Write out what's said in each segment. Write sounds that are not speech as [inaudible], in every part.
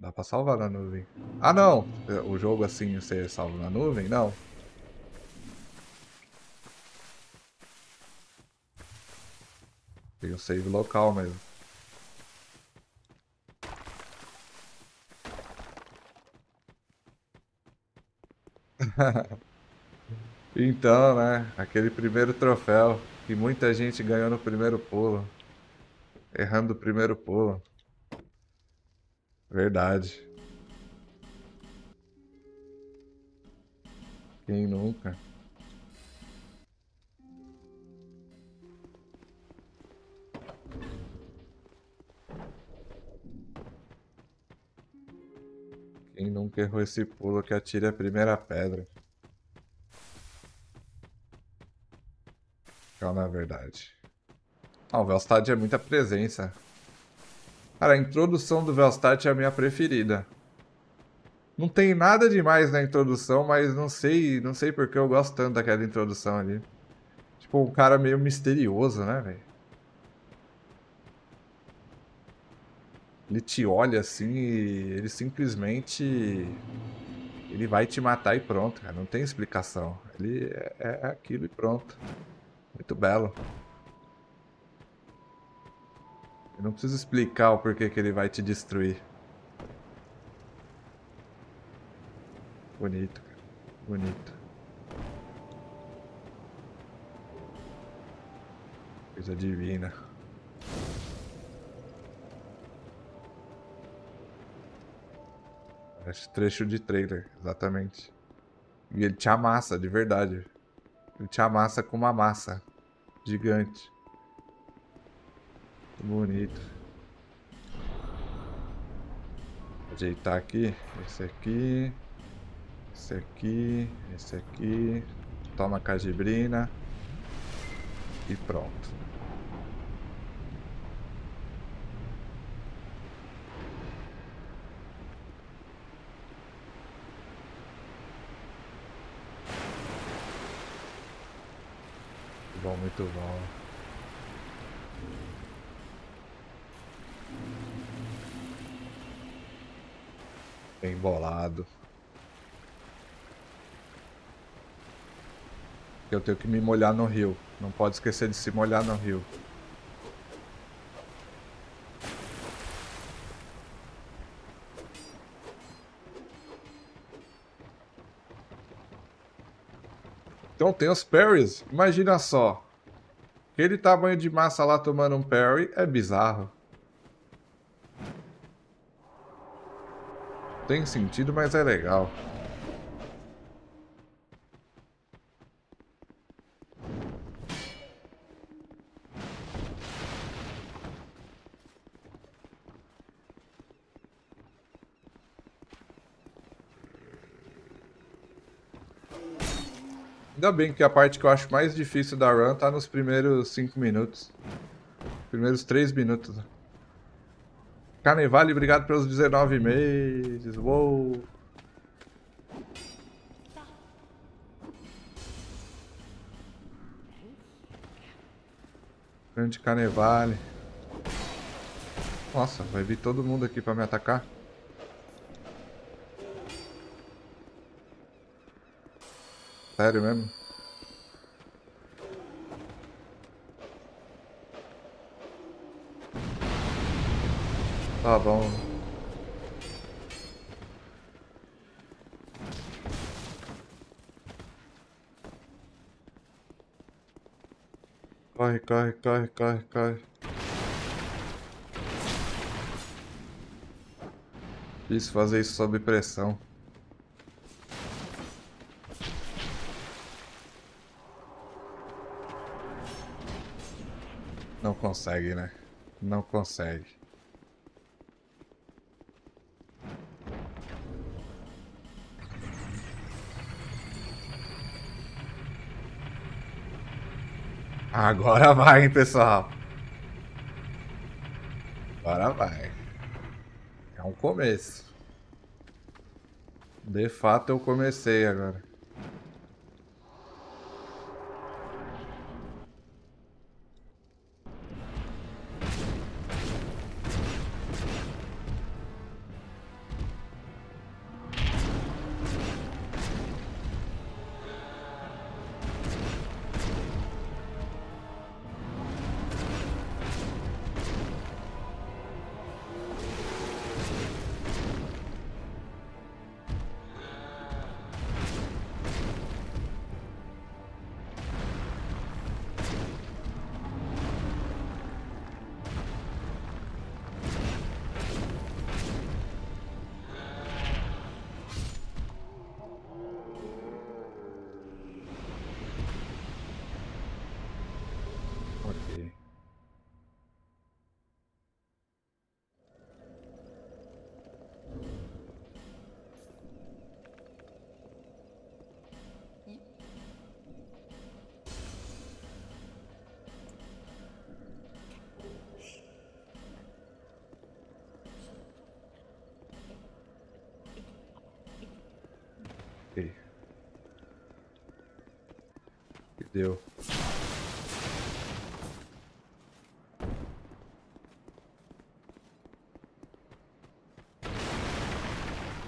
Dá pra salvar na nuvem. Ah, não! O jogo assim, você salva na nuvem? Não. Tem o save local mesmo. [laughs] então, né? Aquele primeiro troféu que muita gente ganhou no primeiro pulo. Errando o primeiro pulo. Verdade. Quem nunca? Quem nunca errou esse pulo que atire a primeira pedra? Qual na verdade? Ah, o Velstad é muita presença. Cara, a introdução do Velstad é a minha preferida. Não tem nada demais na introdução, mas não sei, não sei porque eu gosto tanto daquela introdução ali. Tipo, um cara meio misterioso, né, velho? Ele te olha assim e ele simplesmente. Ele vai te matar e pronto, cara. Não tem explicação. Ele é, é aquilo e pronto. Muito belo. Eu não preciso explicar o porquê que ele vai te destruir. Bonito, cara. Bonito. Coisa divina. Parece trecho de trailer, exatamente. E ele te amassa, de verdade. Ele te amassa com uma massa gigante. Bonito. Ajeitar aqui. Esse aqui. Esse aqui. Esse aqui. Toma cajibrina. E pronto. bom, muito bom. Bem bolado. Eu tenho que me molhar no rio. Não pode esquecer de se molhar no rio. Então tem os parries. Imagina só. Aquele tamanho de massa lá tomando um parry é bizarro. Tem sentido, mas é legal. Ainda bem que a parte que eu acho mais difícil da run tá nos primeiros 5 minutos. Primeiros 3 minutos. Carnevale, obrigado pelos 19 meses. Uou! Grande Carnevale. Nossa, vai vir todo mundo aqui pra me atacar. Sério mesmo? Tá bom. Corre, corre, corre, corre, corre. Difícil fazer isso sob pressão. Não consegue, né? Não consegue. Agora vai, hein, pessoal. Agora vai. É um começo. De fato, eu comecei agora.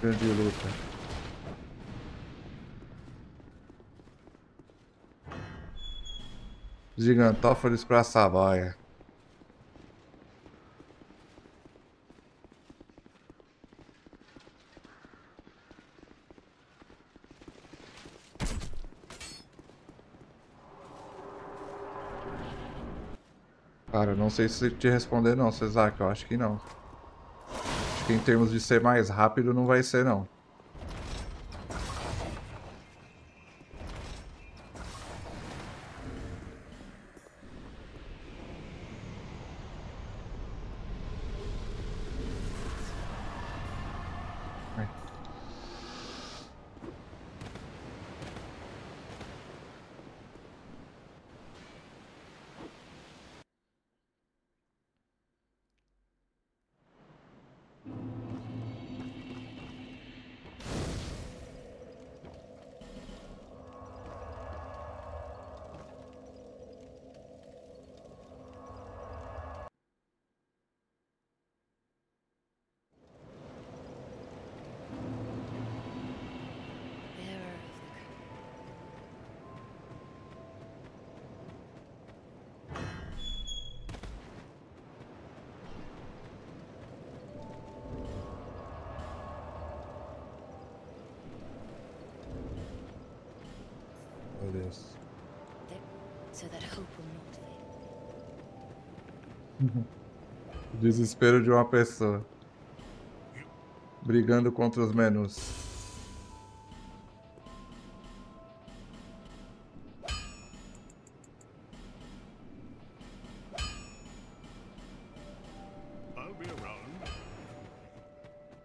Grande luta. Gigantófolis pra Savoia. Cara, não sei se te responder não, Cesar, eu acho que não. Acho que em termos de ser mais rápido não vai ser não. Desespero de uma pessoa. Brigando contra os menus.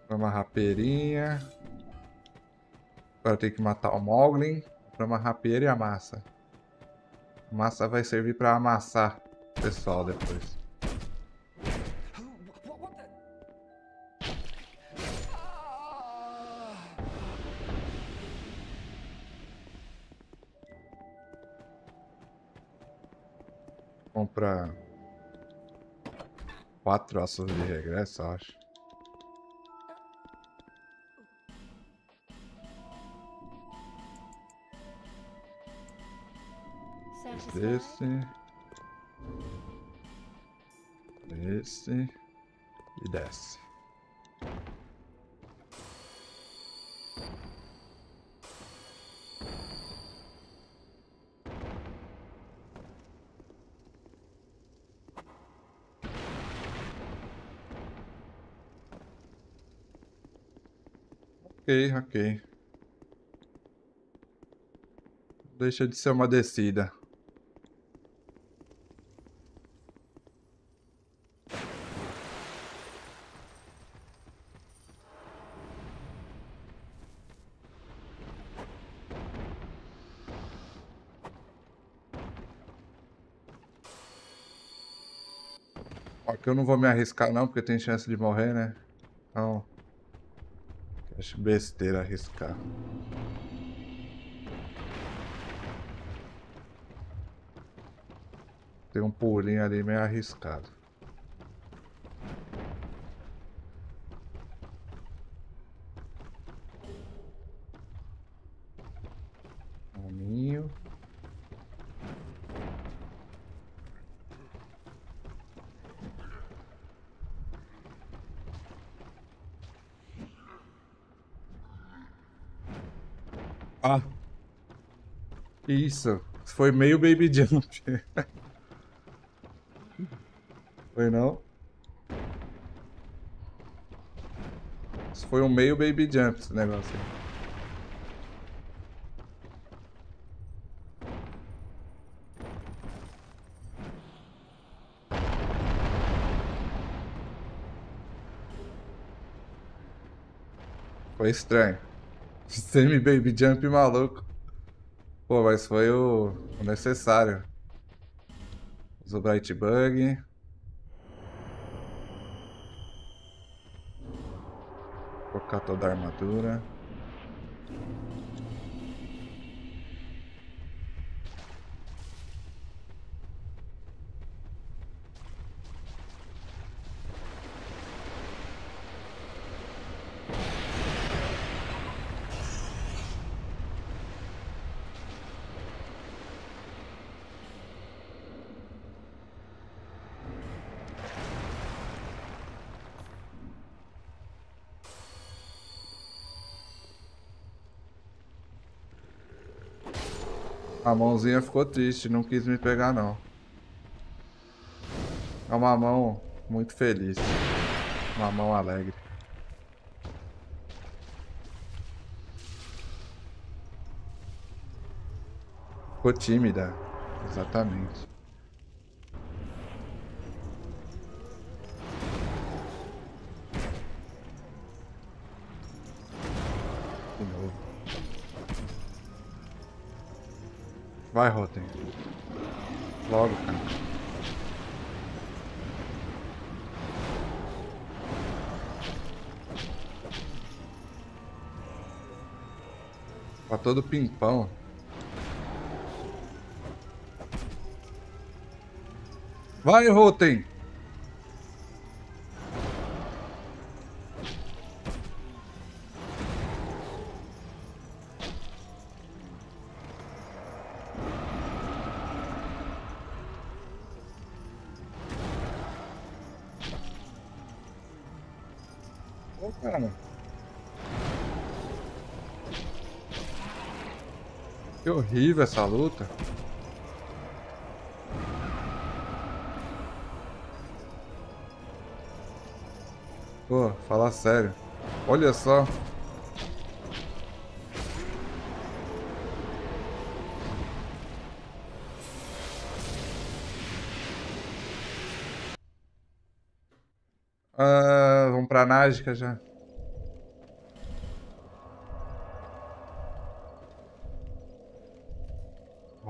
Uma rapeirinha. Agora tem que matar o Moglin. Para uma rapeira e a massa. A massa vai servir para amassar o pessoal depois. Quatro aços de regresso, acho. Esse. Esse. E desce. Ok, ok. Deixa de ser uma descida. Ó, que eu não vou me arriscar não, porque tem chance de morrer, né? Besteira arriscar. Tem um pulinho ali meio arriscado. Ah. Isso. Foi meio baby jump. [laughs] Foi não? Isso foi um meio baby jump esse negócio. Foi estranho. Semi baby jump maluco. Pô, mas foi o, o necessário. Usou Bright Bug. Colocar toda a armadura. A mãozinha ficou triste, não quis me pegar não. É uma mão muito feliz. Uma mão alegre. Ficou tímida. Exatamente. Todo pimpão. Vai, Rotem! Horrível essa luta. Pô, falar sério. Olha só. Ah, vamos pra Nágica já.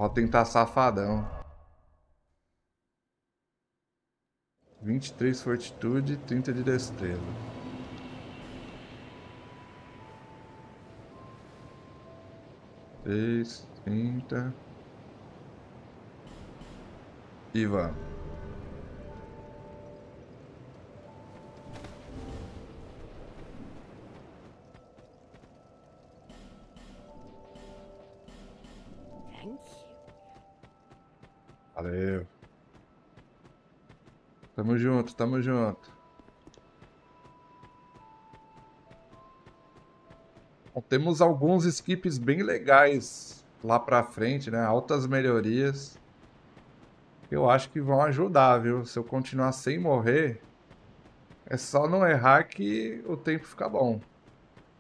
Vou tentar safadão. 23 fortitude, 30 de destreza. Três, trinta. E vamos. Tamo junto. Bom, temos alguns skips bem legais lá pra frente, né? Altas melhorias. Eu acho que vão ajudar, viu? Se eu continuar sem morrer, é só não errar que o tempo fica bom.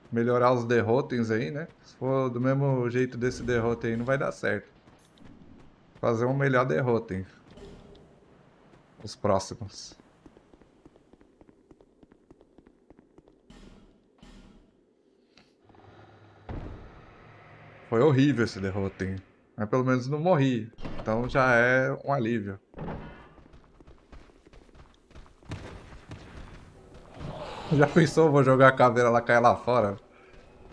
Melhorar os derrotens aí, né? Se for do mesmo jeito desse derrote aí, não vai dar certo. Fazer um melhor derrotem. Os próximos. Foi horrível esse derrotem. Mas pelo menos não morri. Então já é um alívio. Já pensou, vou jogar a caveira lá, cair lá fora?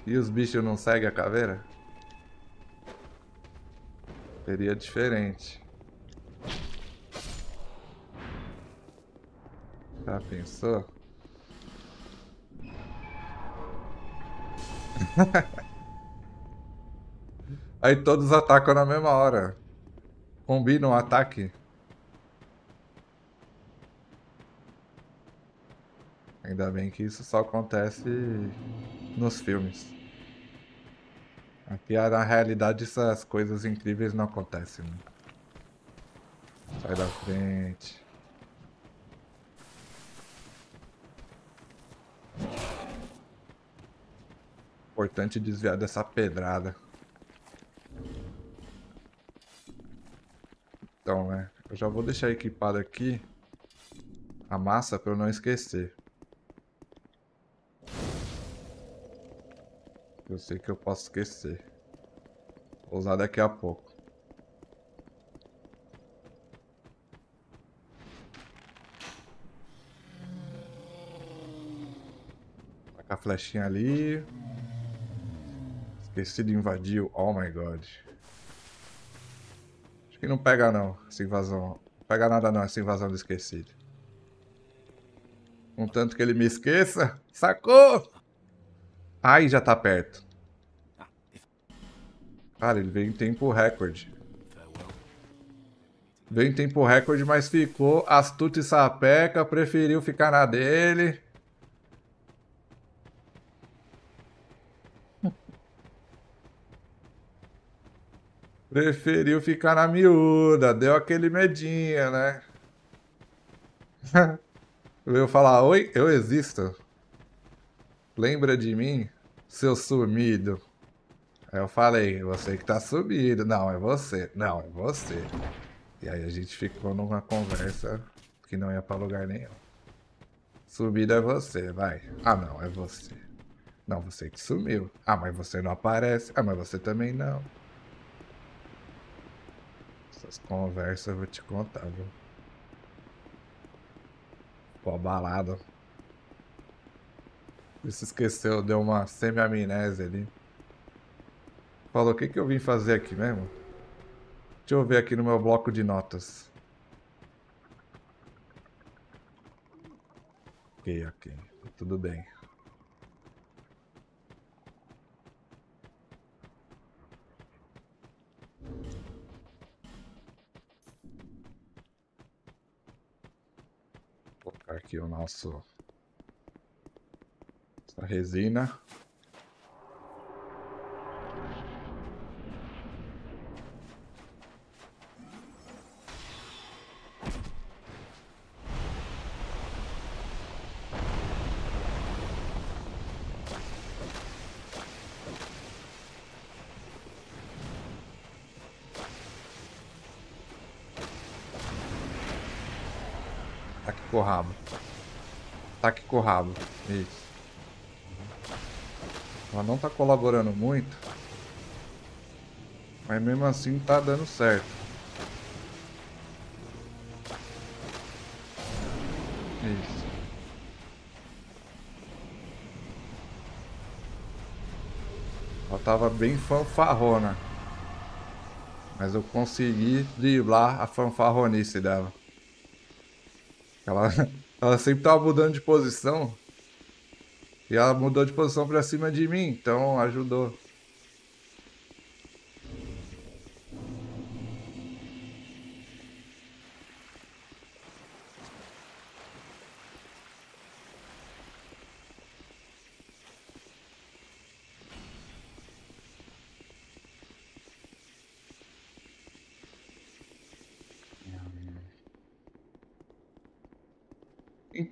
E os bichos não seguem a caveira? Seria diferente. Já pensou? [laughs] Aí todos atacam na mesma hora. Combinam o ataque. Ainda bem que isso só acontece nos filmes. Aqui, na realidade, essas coisas incríveis não acontecem. Né? Sai da frente. Importante desviar dessa pedrada. Então, né? Eu já vou deixar equipado aqui a massa para eu não esquecer. Eu sei que eu posso esquecer. Vou usar daqui a pouco. Taca a flechinha ali. Esqueci de invadir. Oh my god. Acho que não pega não, essa invasão. Não pega nada não, essa invasão do esquecido. Um tanto que ele me esqueça. [laughs] Sacou? Ai, já tá perto. Cara, ele veio em tempo recorde. Veio em tempo recorde, mas ficou astuto e sapeca, preferiu ficar na dele. Preferiu ficar na miúda, deu aquele medinho, né? [laughs] Veio falar, oi, eu existo. Lembra de mim, seu sumido? Aí eu falei, você que tá sumido. Não, é você. Não, é você. E aí a gente ficou numa conversa que não ia pra lugar nenhum. Sumido é você, vai. Ah, não, é você. Não, você que sumiu. Ah, mas você não aparece. Ah, mas você também não. Essas conversas eu vou te contar, viu? Pô, balada. Se esqueceu, deu uma semi-amnésia ali. Falou, o que, que eu vim fazer aqui mesmo? Deixa eu ver aqui no meu bloco de notas. Ok, ok. Tudo bem. Colocar aqui o nosso essa resina. Ataque com o rabo. Isso. Ela não tá colaborando muito. Mas mesmo assim tá dando certo. Isso. Ela tava bem fanfarrona. Mas eu consegui driblar a fanfarronice dela. Ela, [laughs] ela sempre tava mudando de posição. E ela mudou de posição pra cima de mim, então ajudou.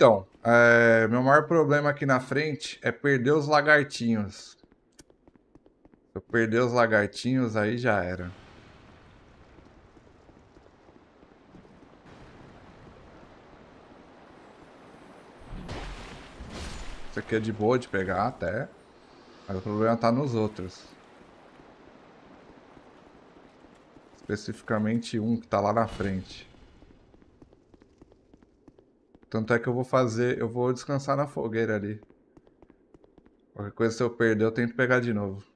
Então, é, meu maior problema aqui na frente é perder os lagartinhos. Se eu perder os lagartinhos, aí já era. Isso aqui é de boa de pegar até. Mas o problema tá nos outros. Especificamente um que tá lá na frente. Tanto é que eu vou fazer, eu vou descansar na fogueira ali. Qualquer coisa se eu perder, eu tento pegar de novo.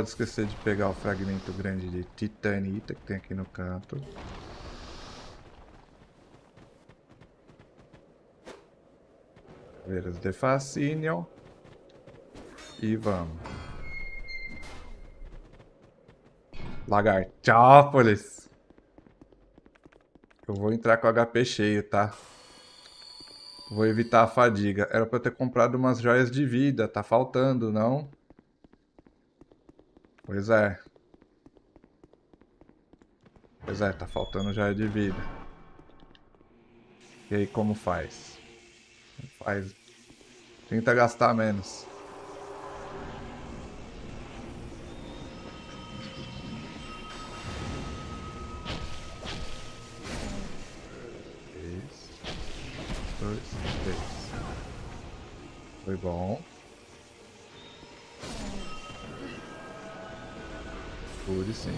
pode esquecer de pegar o fragmento grande de titanita que tem aqui no canto. Caveiras de fascínio. E vamos. Lagartópolis. Eu vou entrar com o HP cheio, tá? Vou evitar a fadiga. Era pra eu ter comprado umas joias de vida. Tá faltando, não? Pois é. Pois é, tá faltando joia de vida. E aí, como faz? Faz. Tenta gastar menos. Três, dois, três. Foi bom. Pure sim.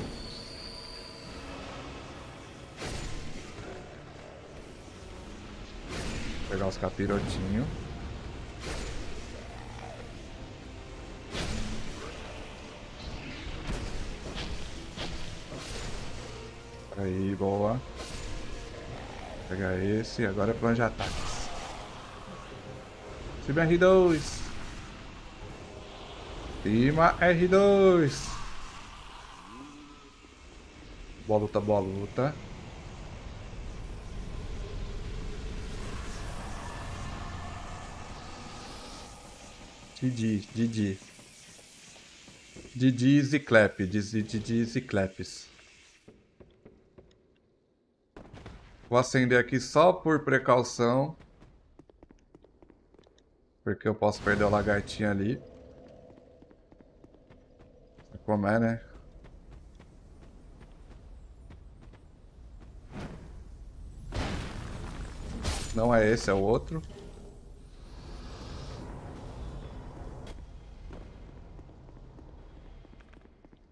Pegar os capirotinhos. Aí, boa. Pegar esse, agora é plano de ataques. Cima R2. Cima R2. Boa luta, boa luta. Didi, Didi. Didi clap, Didi claps. Vou acender aqui só por precaução. Porque eu posso perder o lagartinho ali. Como é, né? Não é esse, é o outro.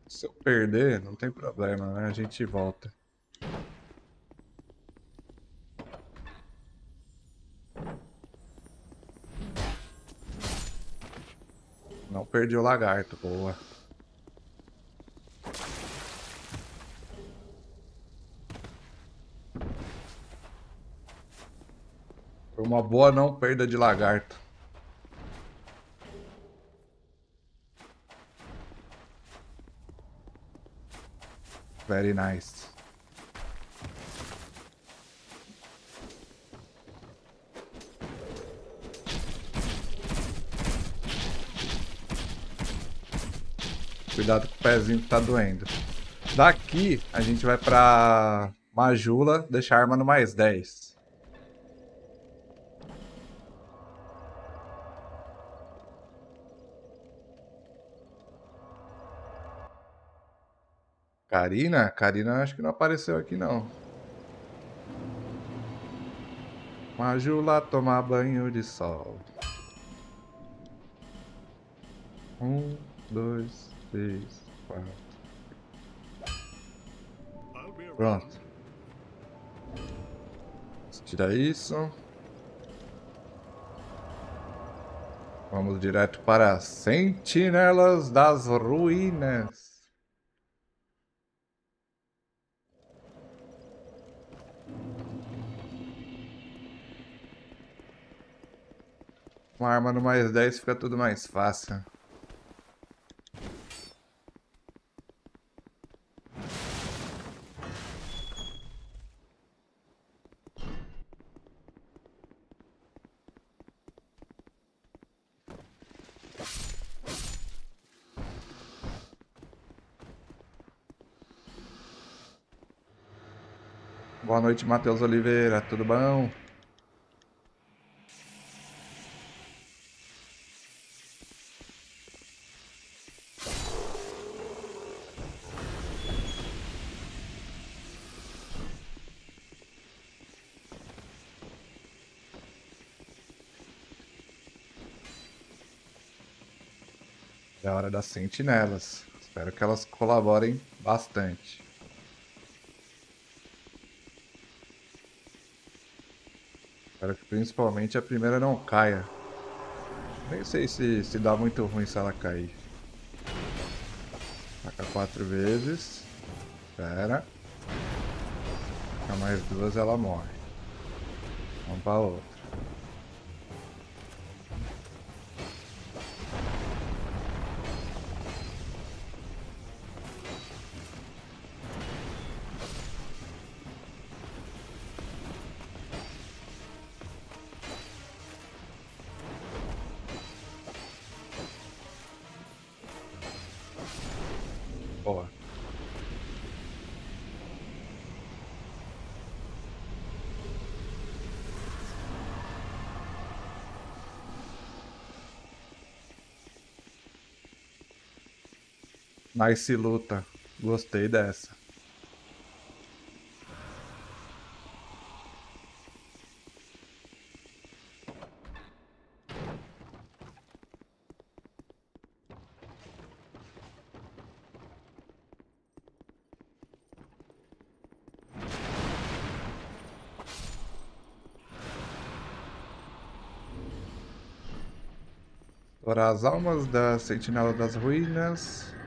Se eu perder, não tem problema, né? A gente volta. Não perdi o lagarto, boa. Uma boa não perda de lagarto. Very nice. Cuidado com o pezinho que tá doendo. Daqui, a gente vai pra Majula, deixar a arma no mais 10. Karina? Karina acho que não apareceu aqui não. Majula tomar banho de sol. Um, dois, três, quatro. Pronto. Tira isso. Vamos direto para Sentinelas das Ruínas. Uma arma no mais 10 fica tudo mais fácil. Boa noite, Matheus Oliveira. Tudo bom? É a hora das sentinelas. Espero que elas colaborem bastante. Espero que principalmente a primeira não caia. Nem sei se, se dá muito ruim se ela cair. Taca quatro vezes. Espera. Taca mais duas ela morre. Vamos pra outra. Nice luta. Gostei dessa. Explorar as almas da Sentinela das Ruínas.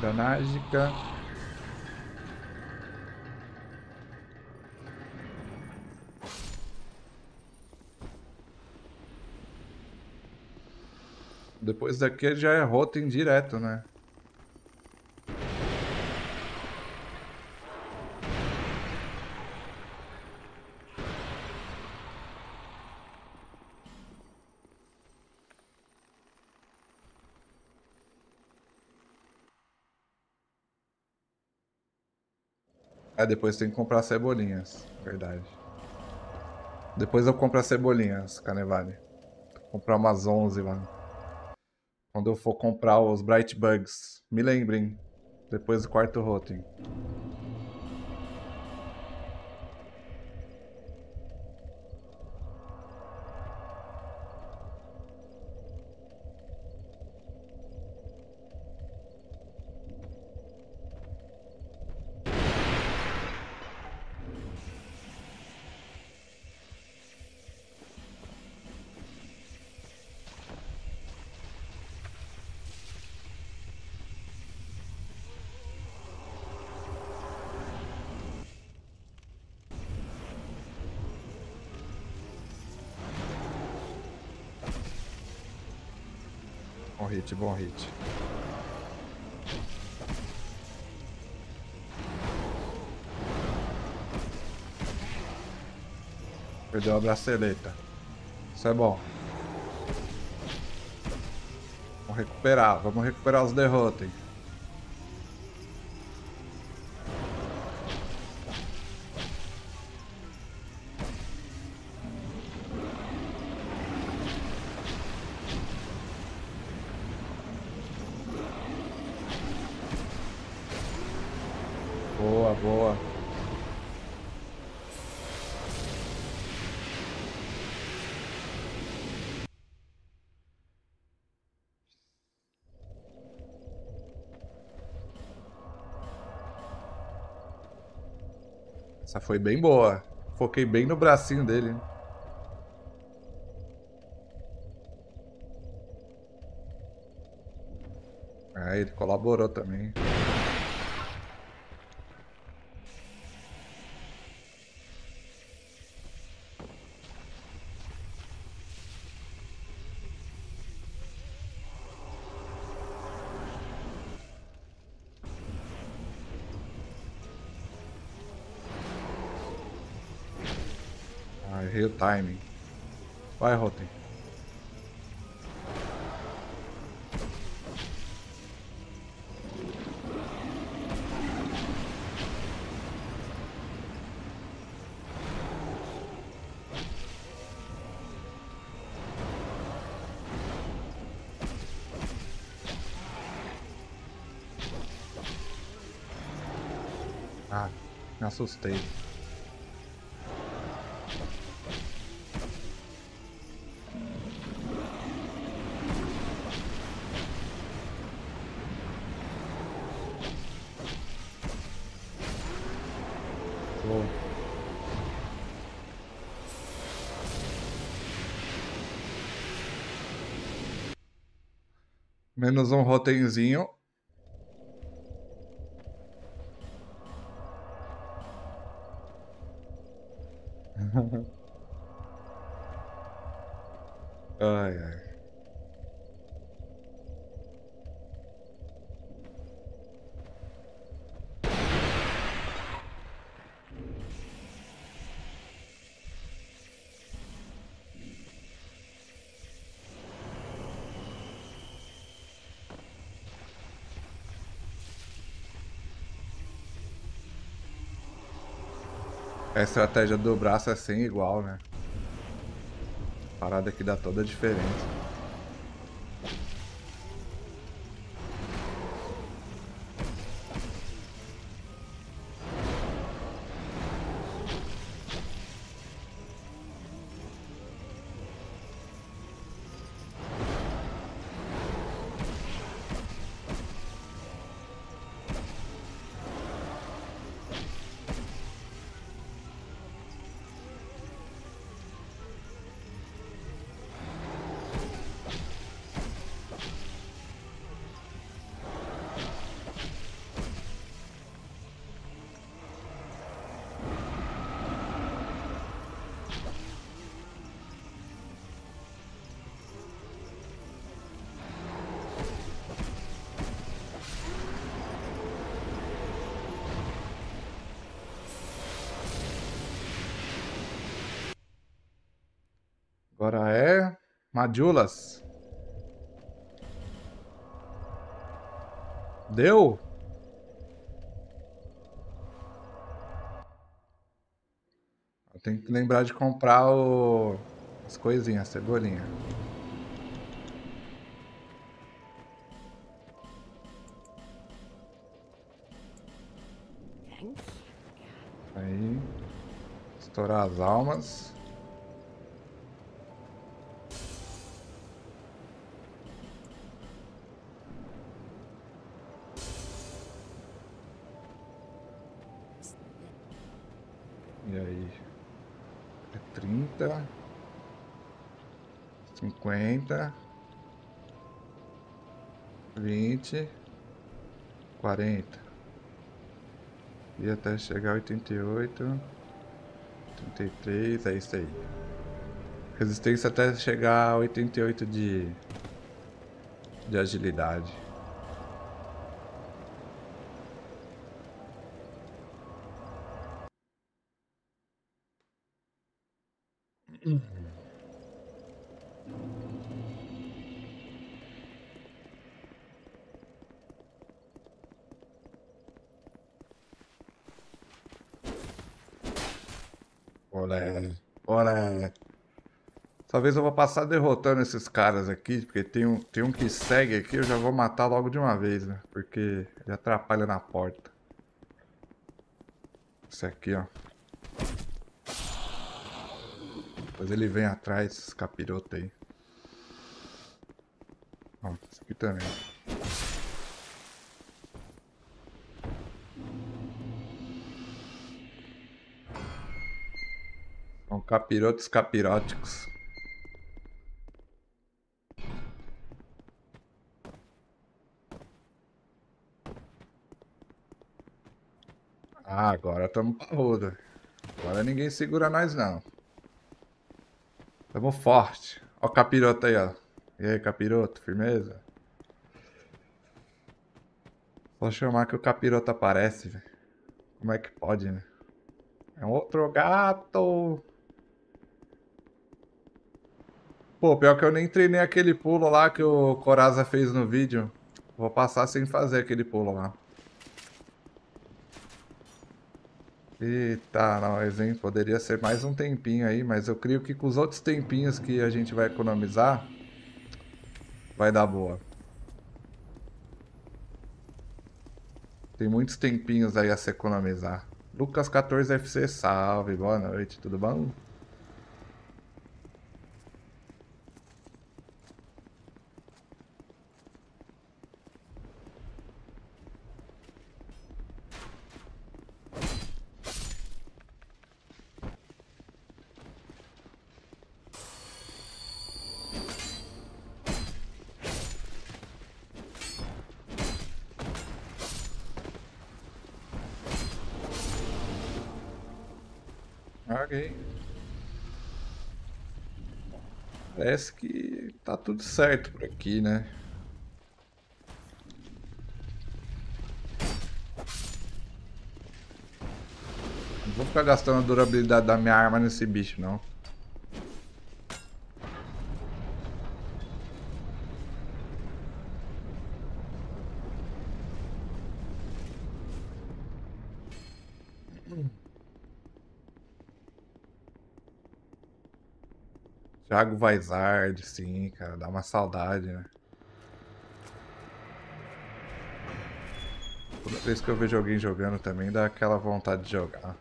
Da Nágica. Depois daqui já é Rotem direto, né? É, depois tem que comprar cebolinhas, verdade. Depois eu compro as cebolinhas, Canevale. Comprar umas 11 lá. Quando eu for comprar os Bright Bugs, me lembrem. Depois do quarto Rotten. Hit, bom hit. Perdeu a braceleta. Isso é bom. Vamos recuperar, vamos recuperar os derrotem. Essa foi bem boa. Foquei bem no bracinho dele. Ah, ele colaborou também. Assustei. Menos um rotenzinho. A estratégia do braço é sem igual, né? Parada que dá toda a diferença. Madulas. Deu? Eu tenho que lembrar de comprar o... as coisinhas, cebolinha. Aí. Estourar as almas. 50. 20. 40. E até chegar a 88. 33, é isso aí. Resistência até chegar a 88 de, de agilidade. Olé, Talvez eu vou passar derrotando esses caras aqui, porque tem um, tem um que segue aqui, eu já vou matar logo de uma vez, né? Porque ele atrapalha na porta. Esse aqui, ó. Depois ele vem atrás, esse capiroto aí. Ó, esse aqui também. São capirotos capiróticos. Ah, agora tamo parrudo. Agora ninguém segura nós não. Tamo forte. Ó o capiroto aí, ó. E aí, capiroto, firmeza? Só chamar que o capiroto aparece, velho. Como é que pode, né? É um outro gato. Pô, pior que eu nem treinei aquele pulo lá que o Coraza fez no vídeo. Vou passar sem fazer aquele pulo lá. Eita, não, exemplo, poderia ser mais um tempinho aí, mas eu creio que com os outros tempinhos que a gente vai economizar, vai dar boa. Tem muitos tempinhos aí a se economizar. Lucas 14 FC, salve, boa noite, tudo bom? Parece que tá tudo certo por aqui, né? Não vou ficar gastando a durabilidade da minha arma nesse bicho, não. Thiago Vaizard, sim, cara, dá uma saudade, né? Toda vez que eu vejo alguém jogando também dá aquela vontade de jogar.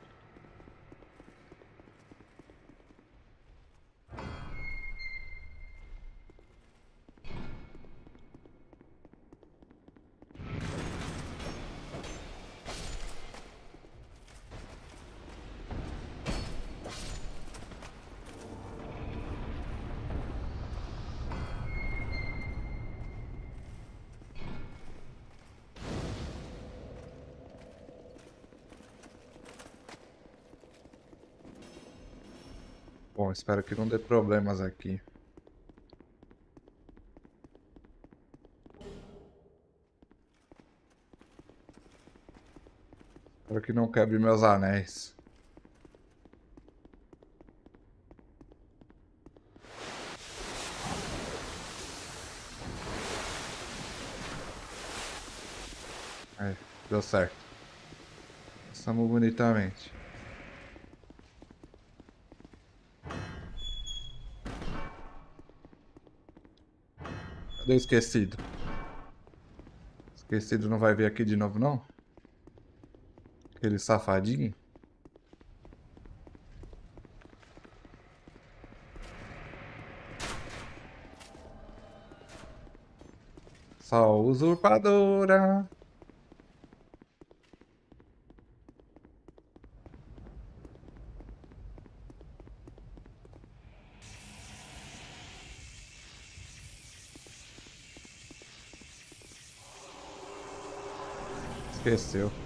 Espero que não dê problemas aqui. Espero que não quebre meus anéis. Aí, deu certo. Passamos bonitamente. Cadê esquecido? Esquecido não vai vir aqui de novo, não? Aquele safadinho? Só usurpadora. Esqueceu. Meu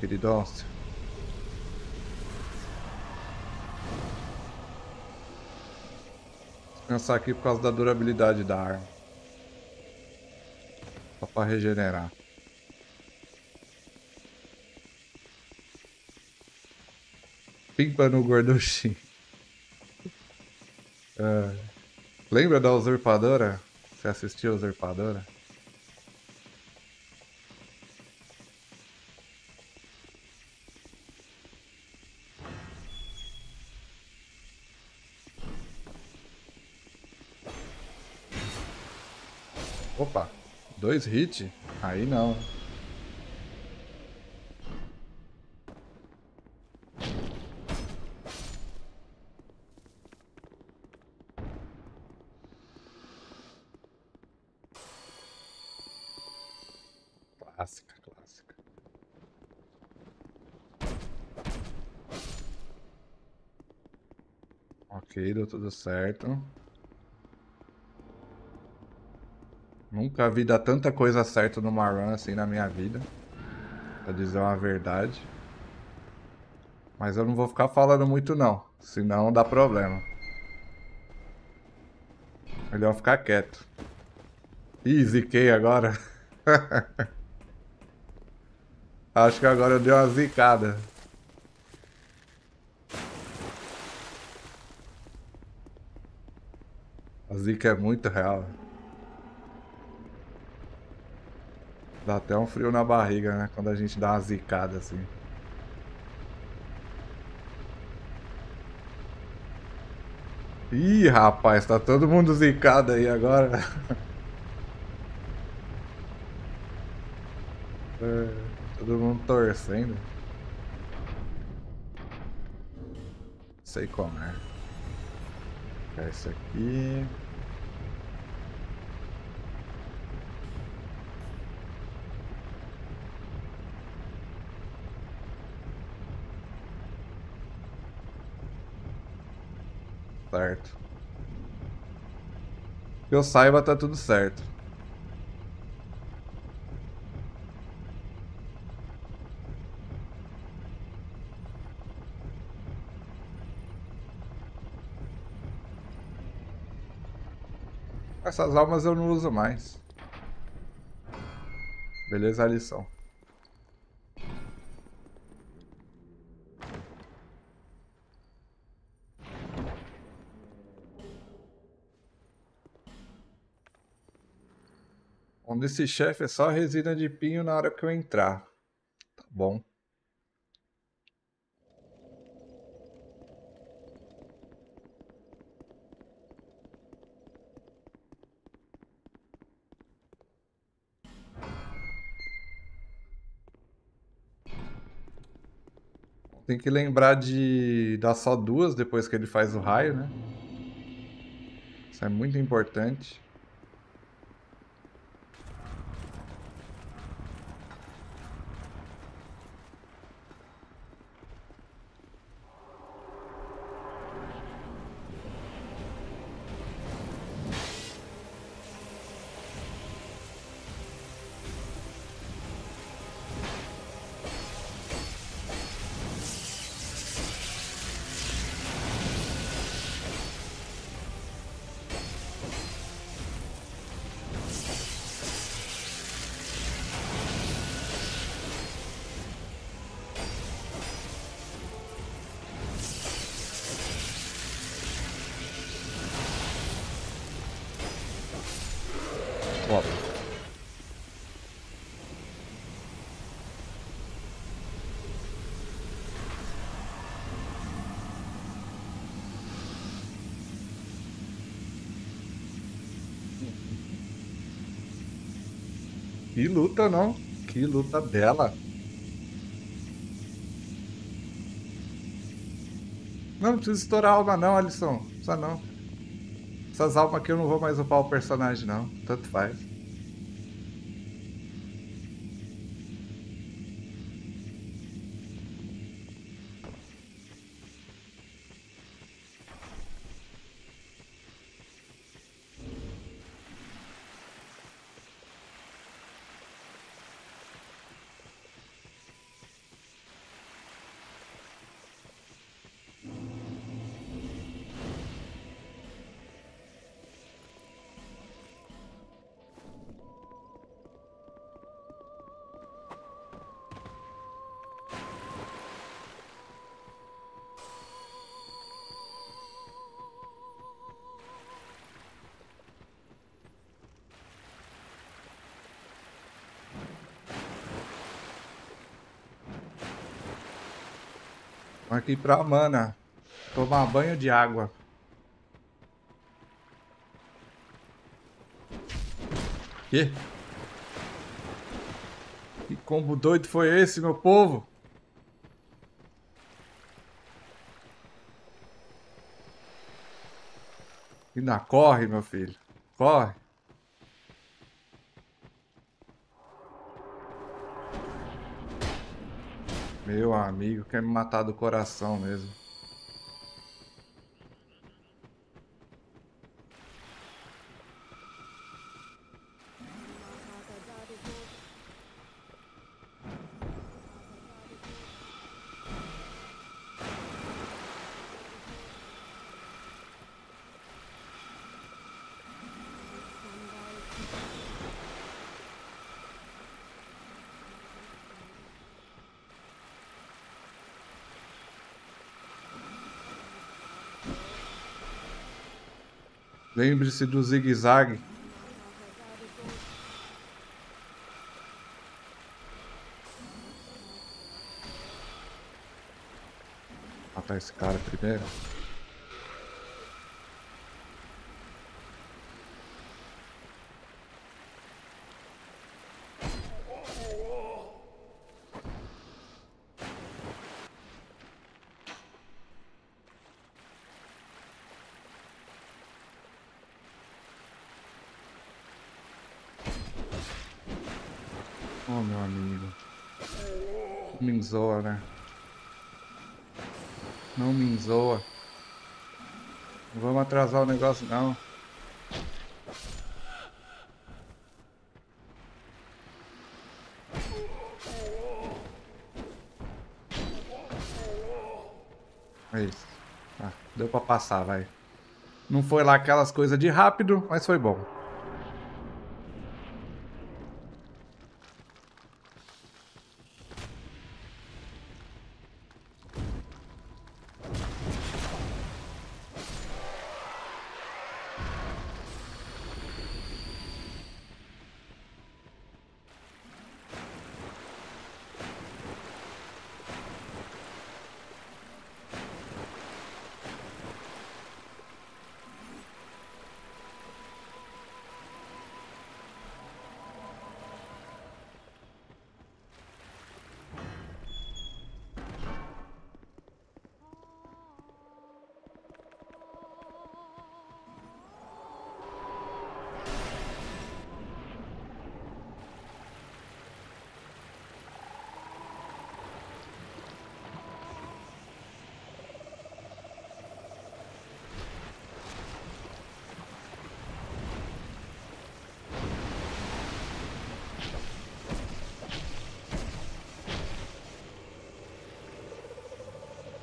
querido Alcio. Descansar aqui por causa da durabilidade da arma. Só pra regenerar. Pimpa no gorduchinho. É. Lembra da usurpadora? Você assistiu a usurpadora? Opa, dois hits? Aí não. Clássica, clássica. Ok, deu tudo certo. Nunca vi dar tanta coisa certa numa run assim na minha vida. Pra dizer uma verdade. Mas eu não vou ficar falando muito não. Senão dá problema. Melhor ficar quieto. Ih, ziquei agora. [laughs] Acho que agora eu dei uma zicada. A zica é muito real. Dá até um frio na barriga, né? Quando a gente dá uma zicada assim. Ih, rapaz, tá todo mundo zicado aí agora. [laughs] É, todo mundo torcendo. Sei como é. É esse aqui. Certo. Que eu saiba, tá tudo certo. Essas almas eu não uso mais. Beleza a lição. Onde esse chefe é só resina de pinho na hora que eu entrar. Tá bom. Tem que lembrar de dar só duas depois que ele faz o raio, né? Isso é muito importante. Luta, não? Que luta dela. Não, não precisa estourar alma não, Alisson. Só não. Essas almas aqui eu não vou mais upar o personagem não. Tanto faz. Vamos aqui pra mana. Tomar banho de água. Que? Que combo doido foi esse, meu povo? Ainda corre, meu filho. Corre. Meu amigo, quer me matar do coração mesmo. Lembre-se do zigue-zague. Matar esse cara primeiro. Oh, meu amigo. Não me zoa, né? Não me zoa. Não vamos atrasar o negócio, não. É isso. Ah, deu pra passar, vai. Não foi lá aquelas coisas de rápido, mas foi bom.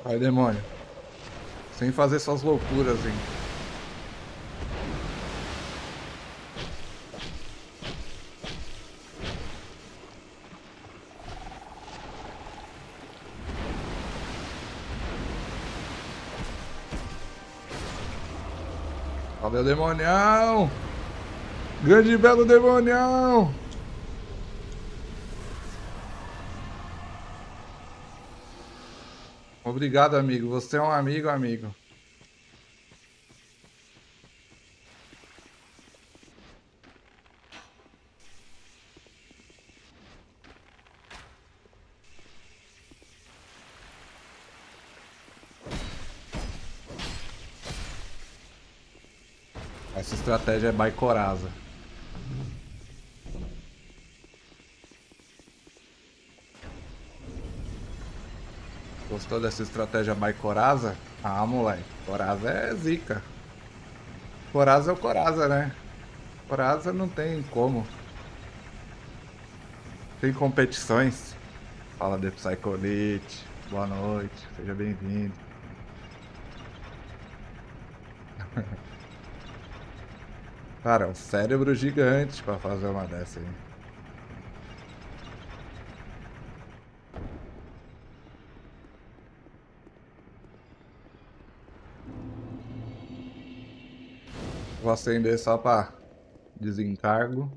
Vai, demônio. Sem fazer suas loucuras, hein. Valeu, demonião! Grande belo demonião! Obrigado, amigo. Você é um amigo, amigo. Essa estratégia é baicorasa. Gostou dessa estratégia by Coraza? Ah, moleque. Coraza é zica. Coraza é o Coraza, né? Coraza não tem como. Tem competições. Fala de Psycholite. Boa noite. Seja bem-vindo. [laughs] Cara, um cérebro gigante pra fazer uma dessa aí. Vou acender só para desencargo.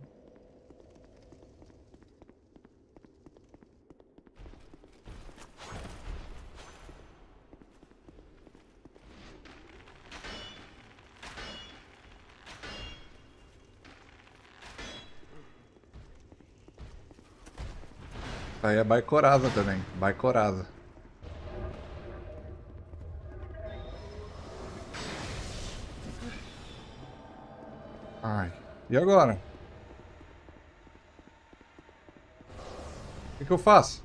Aí é Baicorasa também, Baicorasa. Ai. E agora? O que, que eu faço?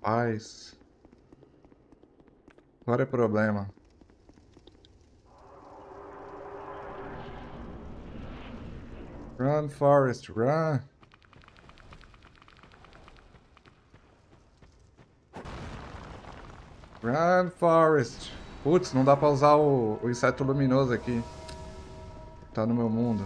Paz. Agora é problema. Run, Forest, run. Run, Forest. Putz, não dá pra usar o, o inseto luminoso aqui. Tá no meu mundo.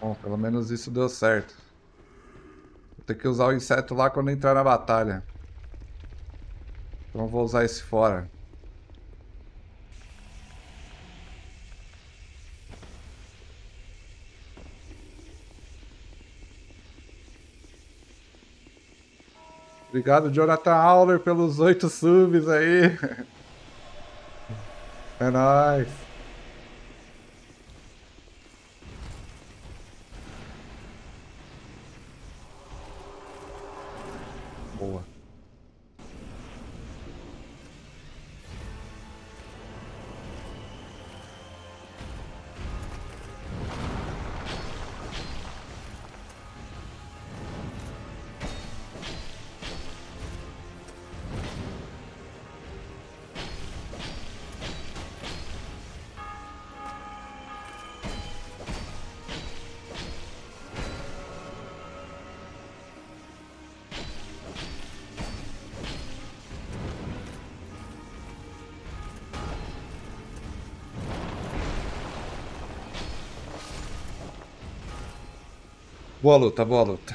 Bom, pelo menos isso deu certo. Vou ter que usar o inseto lá quando entrar na batalha. Então vou usar esse fora. Obrigado, Jonathan Auler, pelos oito subs aí. [laughs] É nóis. Boa luta, boa luta.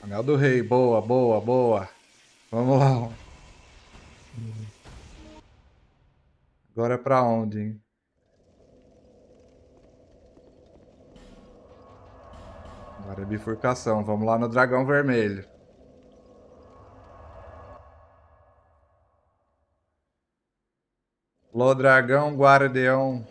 Anel do Rei, boa, boa, boa. Vamos lá. Agora é pra onde, hein? Agora é bifurcação. Vamos lá no dragão vermelho. Lô dragão, guardião.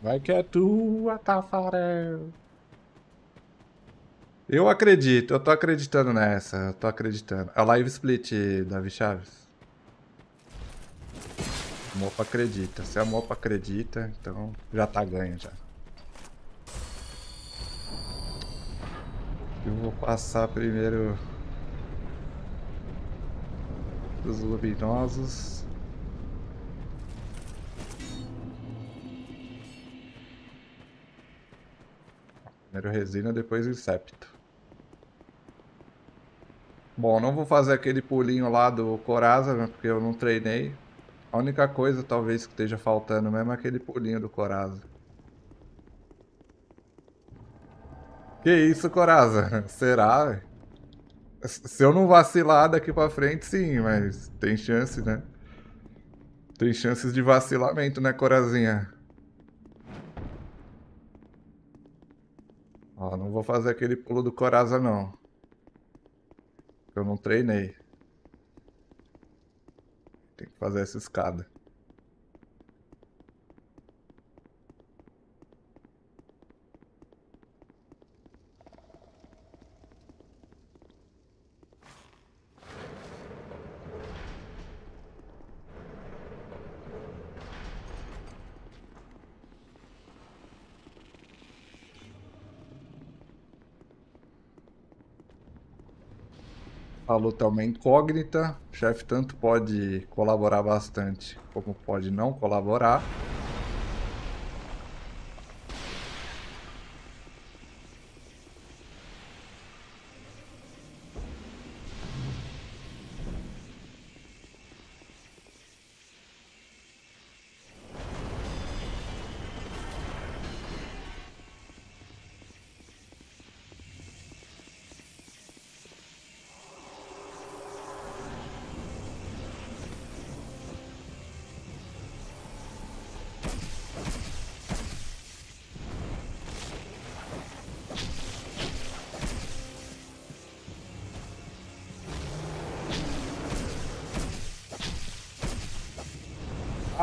Vai que é tua, Tafarel. Eu acredito, eu tô acreditando nessa, eu tô acreditando. É o live split, Davi Chaves. Mopa acredita. Se a Mopa acredita, então já tá ganho já. Eu vou passar primeiro os luminosos. Primeiro resina, depois incepto. Bom, não vou fazer aquele pulinho lá do Coraza, né, porque eu não treinei. A única coisa, talvez, que esteja faltando mesmo é aquele pulinho do Coraza. Que isso, Coraza? [laughs] Será? Se eu não vacilar daqui pra frente, sim, mas tem chance, né? Tem chances de vacilamento, né, Corazinha? Ó, não vou fazer aquele pulo do Coraza, não. Eu não treinei. Tem que fazer essa escada. Luta é uma incógnita. O chefe tanto pode colaborar bastante, como pode não colaborar.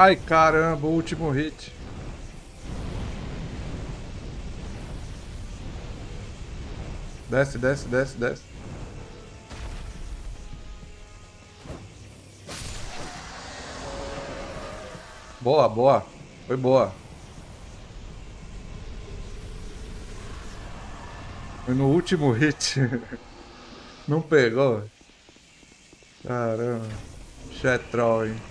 Ai, caramba, o último hit. Desce, desce, desce, desce. Boa, boa. Foi boa. Foi no último hit. [laughs] Não pegou? Caramba. Chetrol, hein?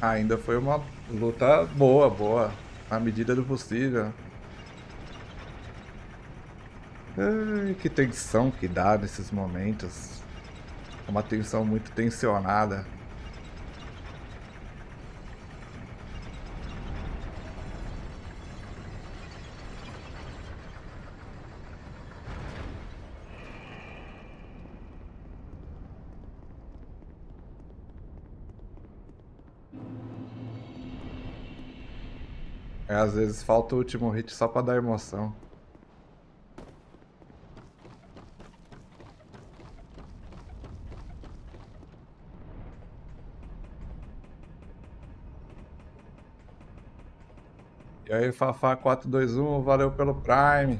Ainda foi uma luta boa, boa. Na medida do possível. Ai, que tensão que dá nesses momentos. Uma tensão muito tensionada. Às vezes falta o último hit só pra dar emoção. E aí, Fafá 421, valeu pelo Prime.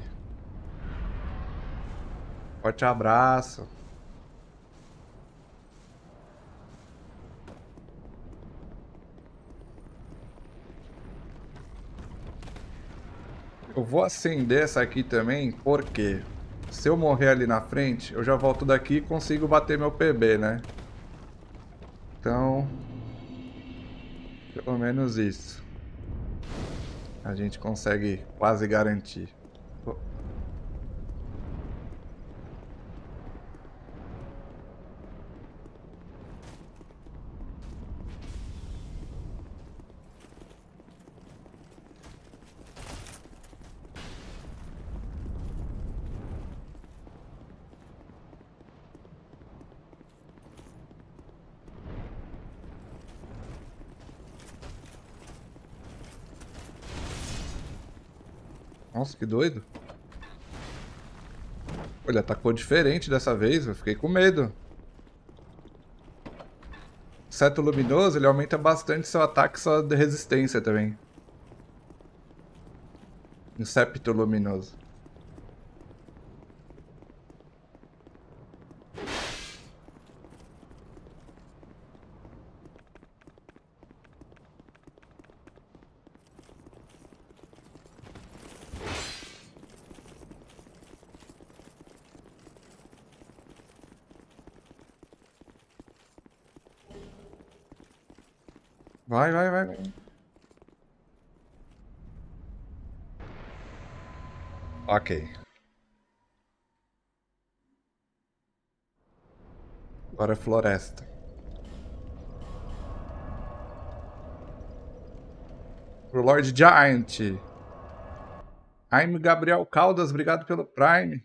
Forte abraço. Vou acender essa aqui também, porque se eu morrer ali na frente, eu já volto daqui e consigo bater meu PB, né? Então, pelo menos isso. A gente consegue quase garantir. Nossa, que doido. Olha, atacou diferente dessa vez, eu fiquei com medo. Seto luminoso, ele aumenta bastante seu ataque e sua resistência também. Septo luminoso. Vai, vai, vai, vai. Ok. Agora é floresta. Pro Lord Giant. I'm Gabriel Caldas, obrigado pelo Prime.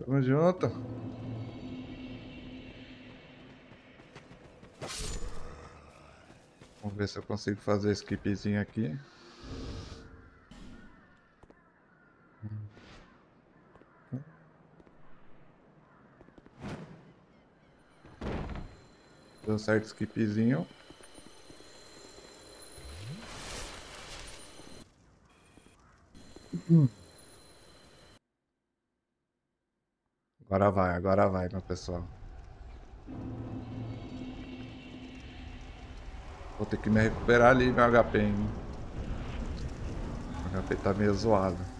Tamo junto. Vamos ver se eu consigo fazer skipzinho aqui. Certo skipzinho. Agora vai, agora vai, meu pessoal. Vou ter que me recuperar ali meu HP, hein? O HP tá meio zoado.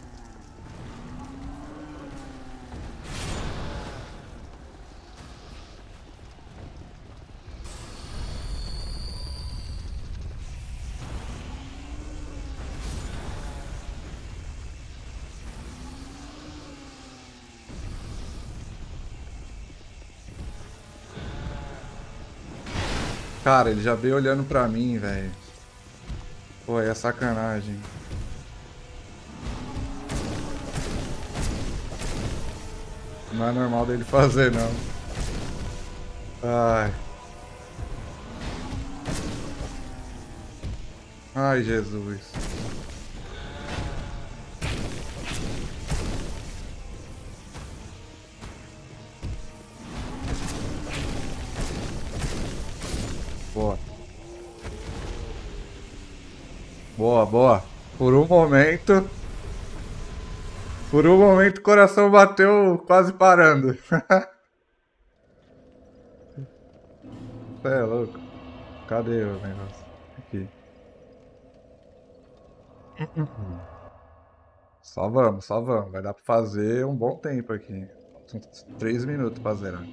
Cara, ele já veio olhando pra mim, velho. Pô, é sacanagem. Não é normal dele fazer, não. Ai. Ai, Jesus. Momento. Por um momento o coração bateu quase parando. [laughs] É louco. Cadê o negócio? Aqui. Só vamos, só vamos. Vai dar pra fazer um bom tempo aqui. Três minutos pra zerar.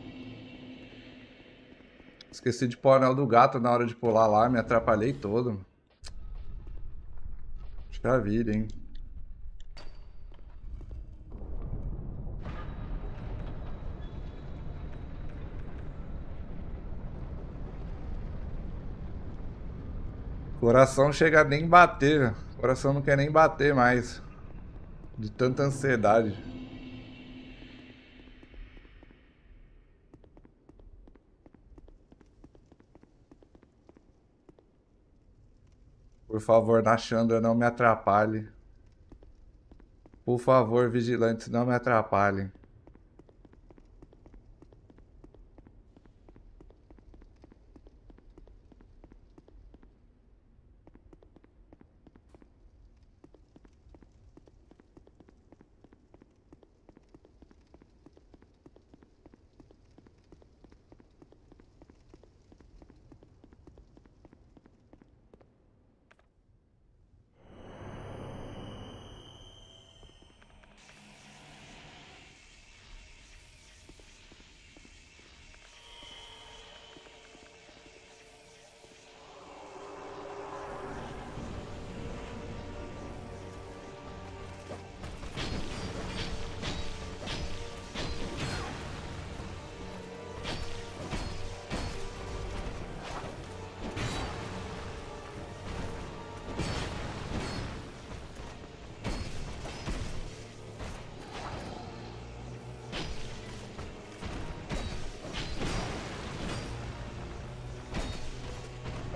Esqueci de pôr o anel do gato na hora de pular lá, me atrapalhei todo. Acho que é a vida, hein? Coração chega a nem bater, coração não quer nem bater mais. De tanta ansiedade. Por favor, na Chandra, não me atrapalhe. Por favor, vigilantes, não me atrapalhem.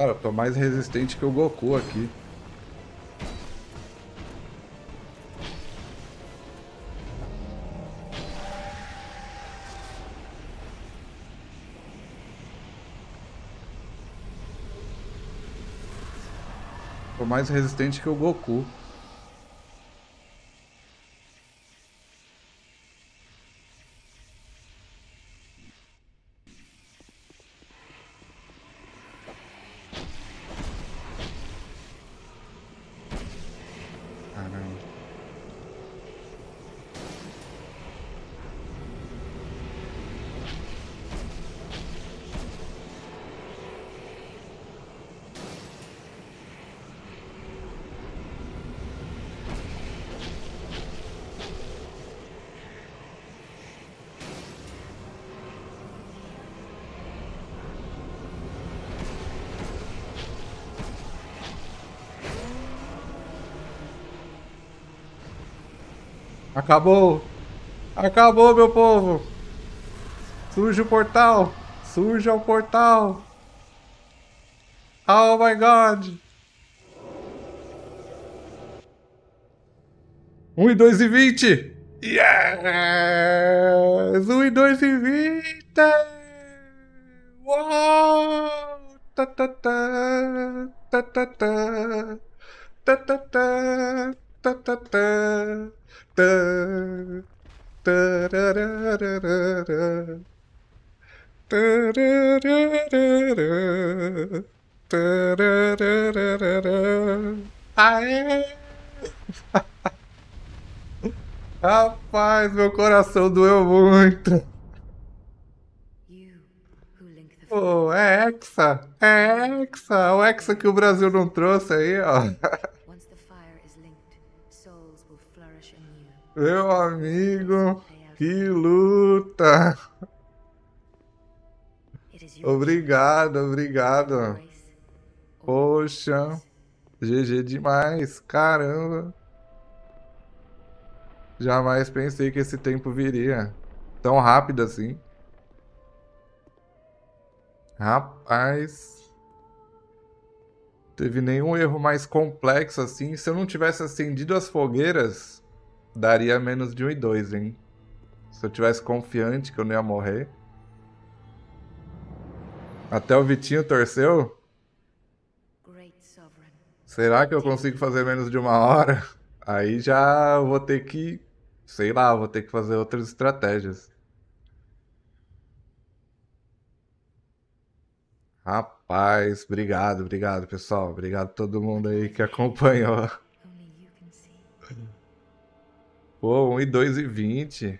Cara, eu tô mais resistente que o Goku aqui. Tô mais resistente que o Goku. Caramba. Acabou! Acabou, meu povo! Surge o portal! Surja o portal! Oh my god! 1 e 2 e 20! Yes! 1 e 2 e 20! Uau! Ta ta ta! Ta ta ta! Ta ta ta! Ta ta ta! Ta! Tararararara. Tararararara. Tararararara. Aê! [laughs] Rapaz, meu coração doeu muito. Pô, é Hexa. É Hexa. O Hexa que o Brasil não trouxe aí, ó. [laughs] Meu amigo, que luta. Obrigado, obrigado. Poxa, GG demais, caramba. Jamais pensei que esse tempo viria tão rápido assim. Rapaz, teve nenhum erro mais complexo assim. Se eu não tivesse acendido as fogueiras, daria menos de 1 e 2, hein? Se eu tivesse confiante que eu não ia morrer. Até o Vitinho torceu? Será que eu consigo fazer menos de uma hora? Aí já vou ter que, sei lá, vou ter que fazer outras estratégias. Rapaz, obrigado, obrigado, pessoal. Obrigado a todo mundo aí que acompanhou. Pô, 1 e 2 e 20.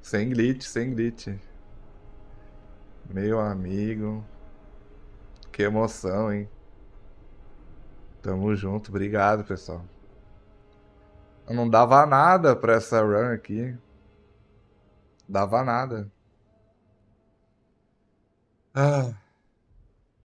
Sem glitch, sem glitch. Meu amigo. Que emoção, hein? Tamo junto, obrigado, pessoal. Eu não dava nada pra essa run aqui. Dava nada. Ah.